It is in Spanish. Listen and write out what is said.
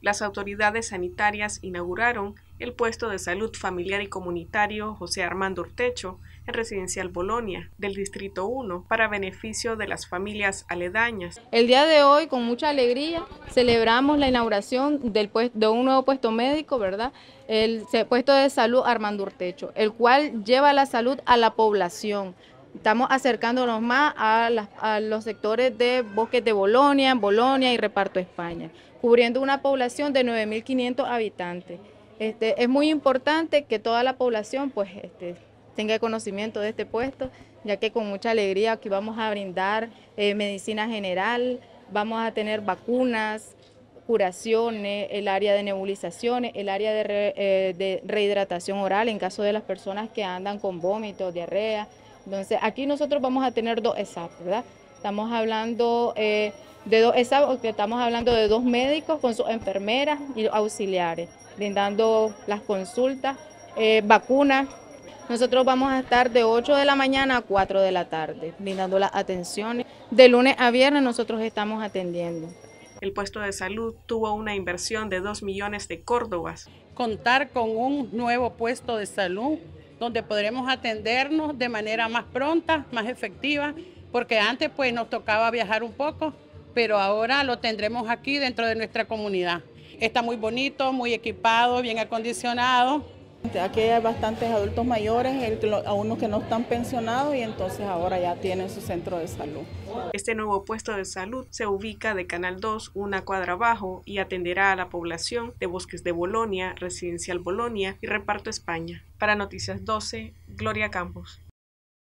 Las autoridades sanitarias inauguraron el puesto de salud familiar y comunitario José Armando Urtecho en Residencial Bolonia del Distrito 1 para beneficio de las familias aledañas. El día de hoy, con mucha alegría, celebramos la inauguración del de un nuevo puesto médico, ¿verdad? El puesto de salud Armando Urtecho, el cual lleva la salud a la población. Estamos acercándonos más a, los sectores de bosques de Bolonia, Bolonia y Reparto España, cubriendo una población de 9.500 habitantes. Este, es muy importante que toda la población pues, este, tenga conocimiento de este puesto, ya que con mucha alegría aquí vamos a brindar eh, medicina general, vamos a tener vacunas, curaciones, el área de nebulizaciones, el área de, eh, de rehidratación oral en caso de las personas que andan con vómitos, diarrea, entonces, aquí nosotros vamos a tener dos ESAP, ¿verdad? Estamos hablando eh, de dos ESAP, estamos hablando de dos médicos con sus enfermeras y auxiliares, brindando las consultas, eh, vacunas. Nosotros vamos a estar de 8 de la mañana a 4 de la tarde, brindando las atenciones. De lunes a viernes nosotros estamos atendiendo. El puesto de salud tuvo una inversión de 2 millones de córdobas. Contar con un nuevo puesto de salud donde podremos atendernos de manera más pronta, más efectiva, porque antes pues nos tocaba viajar un poco, pero ahora lo tendremos aquí dentro de nuestra comunidad. Está muy bonito, muy equipado, bien acondicionado Aquí hay bastantes adultos mayores, a unos que no están pensionados y entonces ahora ya tienen su centro de salud. Este nuevo puesto de salud se ubica de Canal 2 una cuadra abajo y atenderá a la población de Bosques de Bolonia, Residencial Bolonia y Reparto España. Para Noticias 12, Gloria Campos.